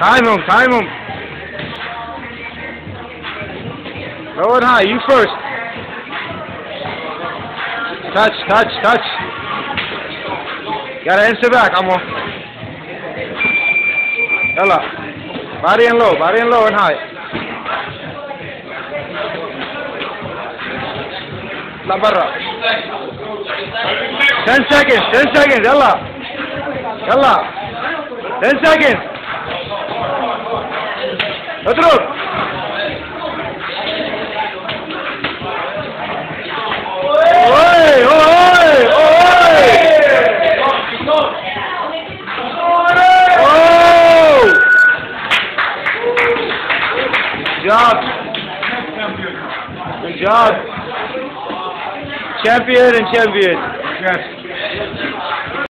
Time him, time him. Throw it high, you first. Touch, touch, touch. Gotta answer back, Amo. Ella. Body and low, body and low and high. La barra. 10 seconds, 10 seconds, Ella. Ella. 10 seconds. Отрок! Ой, ой! Good job! Good job! Champion and champion! Yes.